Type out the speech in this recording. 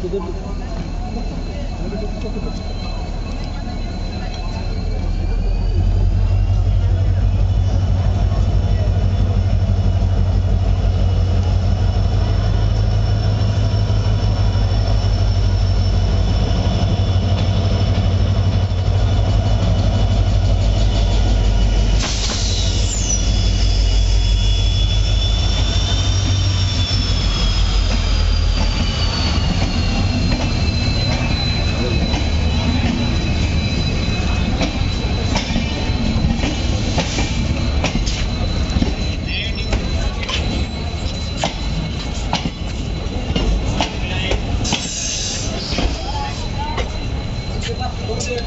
tudo. cũng xin